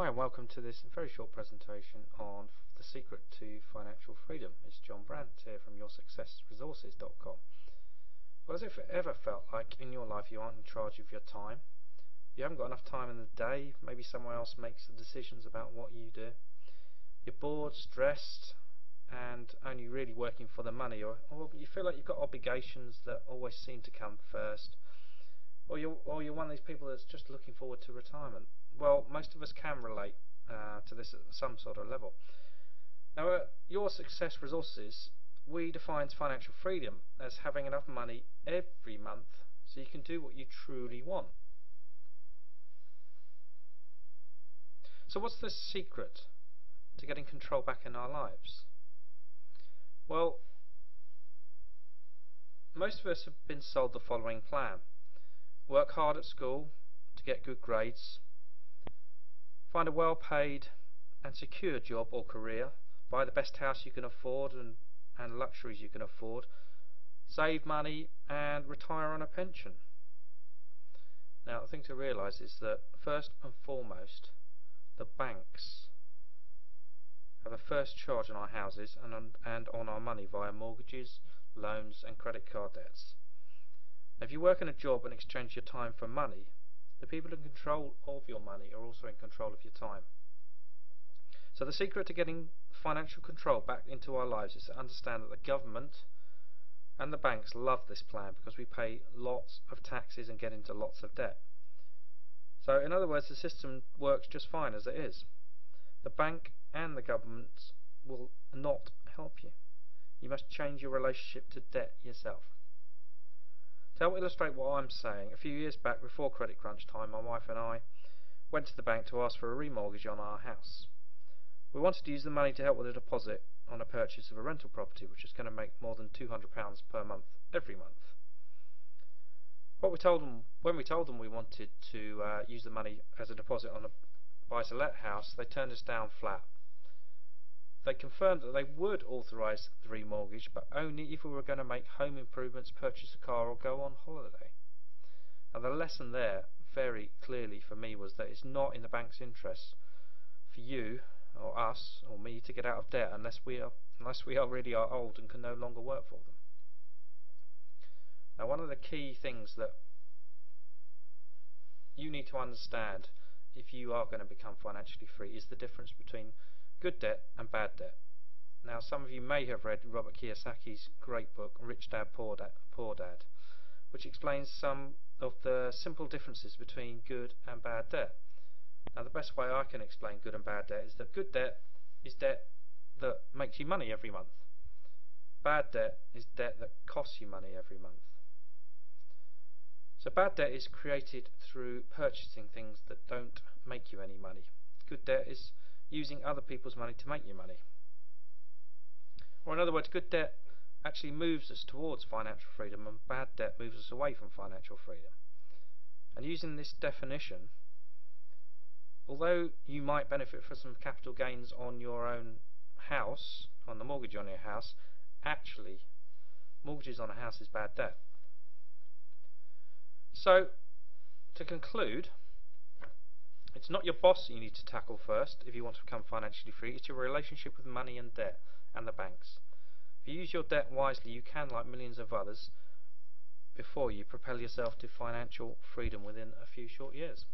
Hi and welcome to this very short presentation on the secret to financial freedom. It's John Brant here from YourSuccessResources.com. Well, has it ever felt like in your life you aren't in charge of your time? You haven't got enough time in the day, maybe someone else makes the decisions about what you do. You're bored, stressed, and only really working for the money, or, or you feel like you've got obligations that always seem to come first or you're, or you're one of these people that's just looking forward to retirement. Most of us can relate uh, to this at some sort of level. Now, at Your Success Resources, we define financial freedom as having enough money every month so you can do what you truly want. So what's the secret to getting control back in our lives? Well, most of us have been sold the following plan work hard at school to get good grades, find a well paid and secure job or career, buy the best house you can afford and, and luxuries you can afford, save money and retire on a pension. Now the thing to realise is that first and foremost the banks have a first charge on our houses and on, and on our money via mortgages, loans and credit card debts. If you work in a job and exchange your time for money, the people in control of your money are also in control of your time. So the secret to getting financial control back into our lives is to understand that the government and the banks love this plan because we pay lots of taxes and get into lots of debt. So in other words, the system works just fine as it is. The bank and the government will not help you. You must change your relationship to debt yourself. To help illustrate what I'm saying, a few years back before credit crunch time, my wife and I went to the bank to ask for a remortgage on our house. We wanted to use the money to help with a deposit on a purchase of a rental property which is going to make more than £200 per month every month. What we told them, when we told them we wanted to uh, use the money as a deposit on a buy-to-let house, they turned us down flat. They confirmed that they would authorise the remortgage, but only if we were going to make home improvements, purchase a car, or go on holiday. Now, the lesson there, very clearly for me, was that it's not in the bank's interest for you, or us, or me to get out of debt unless we are, unless we are really are old and can no longer work for them. Now, one of the key things that you need to understand if you are going to become financially free is the difference between good debt and bad debt. Now, some of you may have read Robert Kiyosaki's great book, Rich Dad, Poor Dad, Poor Dad which explains some of the simple differences between good and bad debt. Now, the best way I can explain good and bad debt is that good debt is debt that makes you money every month. Bad debt is debt that costs you money every month. So bad debt is created through purchasing things that don't make you any money. Good debt is using other people's money to make you money. Or in other words, good debt actually moves us towards financial freedom and bad debt moves us away from financial freedom. And using this definition, although you might benefit from some capital gains on your own house, on the mortgage on your house, actually mortgages on a house is bad debt. So, to conclude, it's not your boss you need to tackle first if you want to become financially free, it's your relationship with money and debt and the banks. If you use your debt wisely, you can, like millions of others before you, propel yourself to financial freedom within a few short years.